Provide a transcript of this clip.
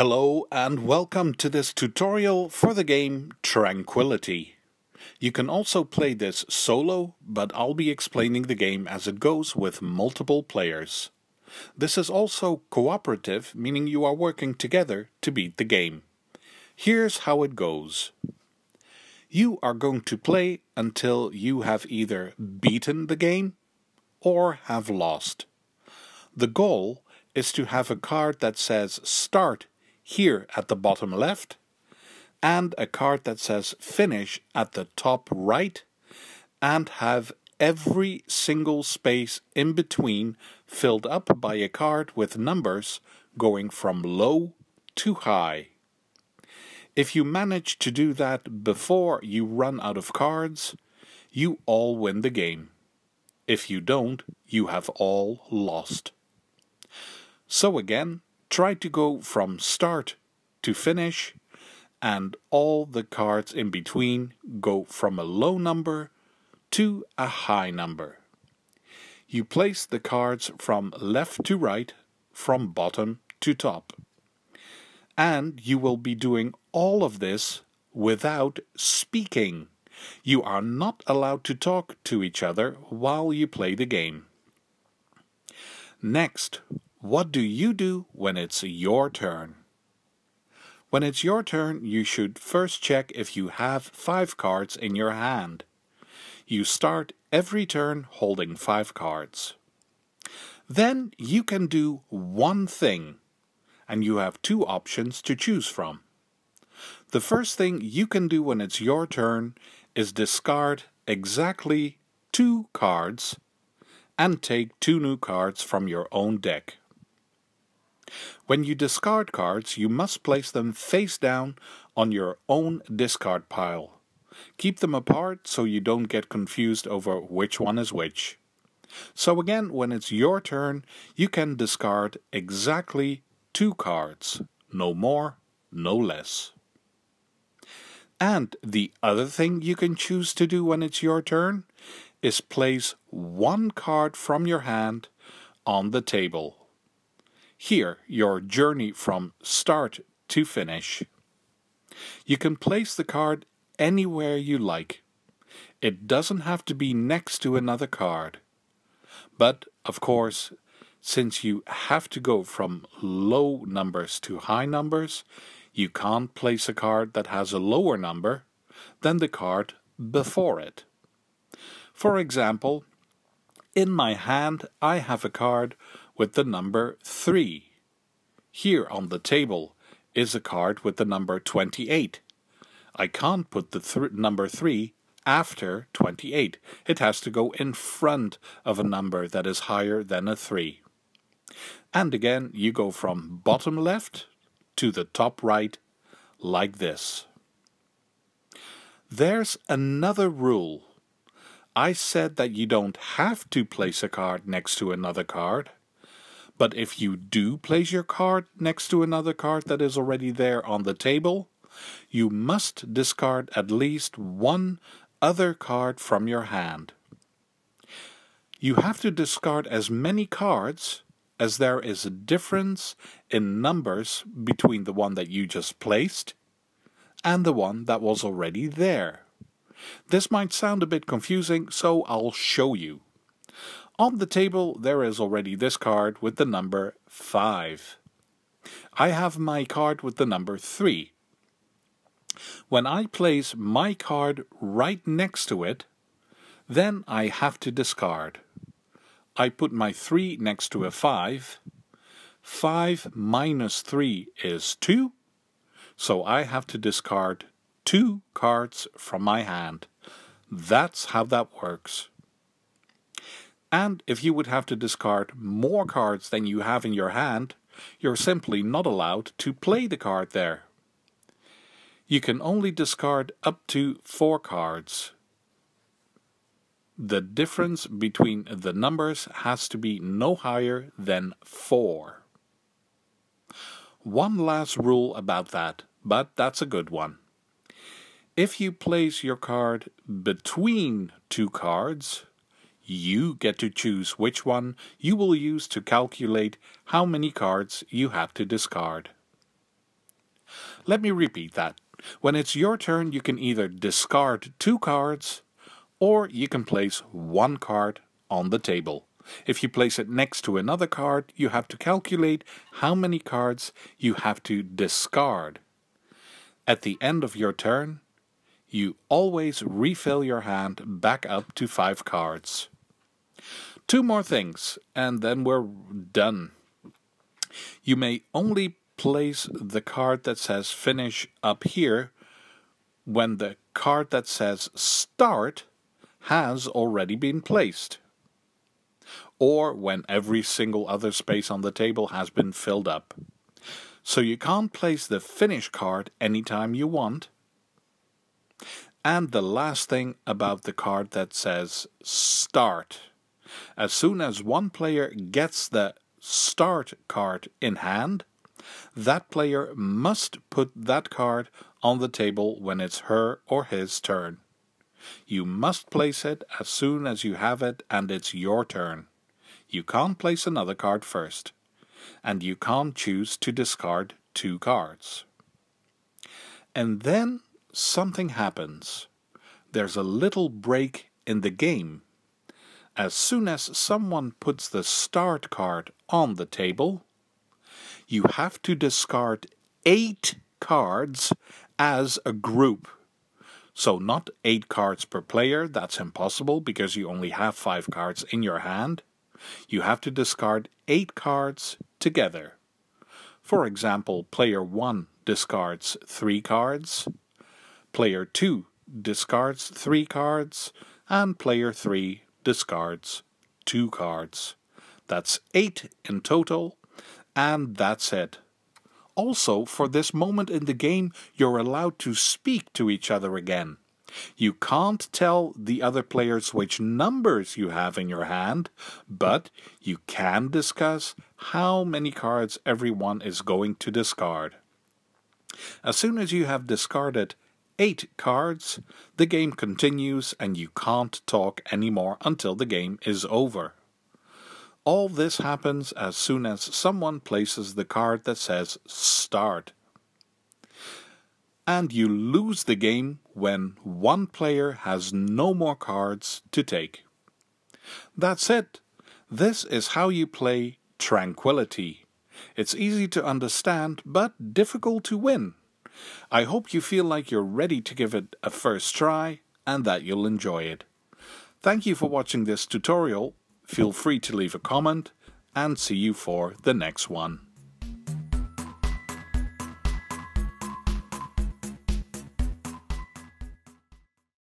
Hello and welcome to this tutorial for the game Tranquility. You can also play this solo, but I'll be explaining the game as it goes with multiple players. This is also cooperative, meaning you are working together to beat the game. Here's how it goes. You are going to play until you have either beaten the game or have lost. The goal is to have a card that says start here at the bottom left and a card that says finish at the top right and have every single space in between filled up by a card with numbers going from low to high. If you manage to do that before you run out of cards, you all win the game. If you don't, you have all lost. So again, try to go from start to finish and all the cards in between go from a low number to a high number. You place the cards from left to right, from bottom to top. And you will be doing all of this without speaking. You are not allowed to talk to each other while you play the game. Next, what do you do when it's your turn? When it's your turn, you should first check if you have five cards in your hand. You start every turn holding five cards. Then you can do one thing, and you have two options to choose from. The first thing you can do when it's your turn is discard exactly two cards and take two new cards from your own deck. When you discard cards, you must place them face down on your own discard pile. Keep them apart so you don't get confused over which one is which. So again, when it's your turn, you can discard exactly two cards. No more, no less. And the other thing you can choose to do when it's your turn is place one card from your hand on the table. Here, your journey from start to finish. You can place the card anywhere you like. It doesn't have to be next to another card. But, of course, since you have to go from low numbers to high numbers, you can't place a card that has a lower number than the card before it. For example, in my hand I have a card with the number 3. Here on the table is a card with the number 28. I can't put the th number 3 after 28. It has to go in front of a number that is higher than a 3. And again, you go from bottom left to the top right, like this. There's another rule. I said that you don't have to place a card next to another card. But if you do place your card next to another card that is already there on the table, you must discard at least one other card from your hand. You have to discard as many cards as there is a difference in numbers between the one that you just placed and the one that was already there. This might sound a bit confusing, so I'll show you. On the table there is already this card with the number 5. I have my card with the number 3. When I place my card right next to it, then I have to discard. I put my 3 next to a 5. 5 minus 3 is 2, so I have to discard 2 cards from my hand. That's how that works. And if you would have to discard more cards than you have in your hand, you're simply not allowed to play the card there. You can only discard up to four cards. The difference between the numbers has to be no higher than 4. One last rule about that, but that's a good one. If you place your card between two cards, you get to choose which one you will use to calculate how many cards you have to discard. Let me repeat that. When it's your turn, you can either discard two cards or you can place one card on the table. If you place it next to another card, you have to calculate how many cards you have to discard. At the end of your turn, you always refill your hand back up to five cards. Two more things, and then we're done. You may only place the card that says finish up here when the card that says start has already been placed or when every single other space on the table has been filled up. So you can't place the finish card anytime you want. And the last thing about the card that says start. As soon as one player gets the start card in hand, that player must put that card on the table when it's her or his turn. You must place it as soon as you have it and it's your turn. You can't place another card first, and you can't choose to discard two cards. And then something happens. There's a little break in the game. As soon as someone puts the start card on the table, you have to discard eight cards as a group. So not eight cards per player, that's impossible because you only have five cards in your hand. You have to discard eight cards together. For example, player 1 discards 3 cards, player 2 discards 3 cards, and player 3 discards 2 cards. That's 8 in total, and that's it. Also, for this moment in the game, you're allowed to speak to each other again. You can't tell the other players which numbers you have in your hand, but you can discuss how many cards everyone is going to discard. As soon as you have discarded eight cards, the game continues and you can't talk anymore until the game is over. All this happens as soon as someone places the card that says Start and you lose the game when one player has no more cards to take. That's it. This is how you play Tranquility. It's easy to understand, but difficult to win. I hope you feel like you're ready to give it a first try and that you'll enjoy it. Thank you for watching this tutorial. Feel free to leave a comment and see you for the next one.